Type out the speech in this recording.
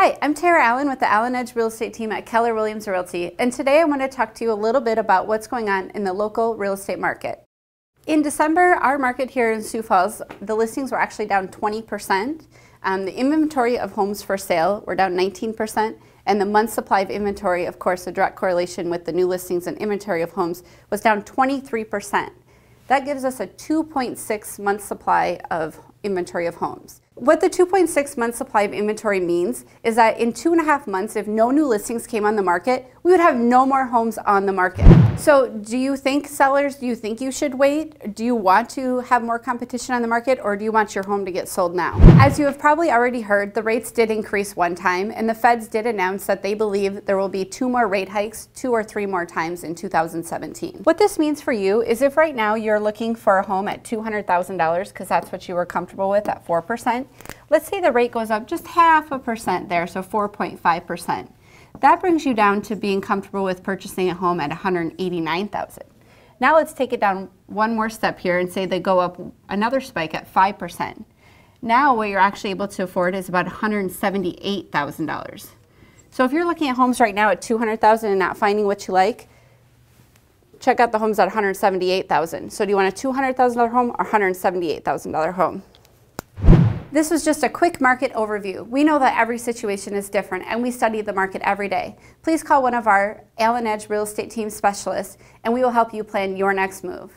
Hi, I'm Tara Allen with the Allen Edge Real Estate team at Keller Williams Realty, and today I want to talk to you a little bit about what's going on in the local real estate market. In December, our market here in Sioux Falls, the listings were actually down 20%. Um, the inventory of homes for sale were down 19%, and the month supply of inventory, of course, a direct correlation with the new listings and inventory of homes, was down 23%. That gives us a 2.6 month supply of inventory of homes. What the 2.6 month supply of inventory means is that in two and a half months, if no new listings came on the market, we would have no more homes on the market. So do you think sellers, do you think you should wait? Do you want to have more competition on the market or do you want your home to get sold now? As you have probably already heard, the rates did increase one time and the feds did announce that they believe there will be two more rate hikes, two or three more times in 2017. What this means for you is if right now you're looking for a home at $200,000 because that's what you were comfortable with at 4%, let's say the rate goes up just half a percent there, so 4.5%. That brings you down to being comfortable with purchasing a home at 189,000. Now let's take it down one more step here and say they go up another spike at 5%. Now what you're actually able to afford is about $178,000. So if you're looking at homes right now at 200,000 and not finding what you like, check out the homes at 178,000. So do you want a $200,000 home or $178,000 home? This was just a quick market overview. We know that every situation is different and we study the market every day. Please call one of our Allen Edge real estate team specialists and we will help you plan your next move.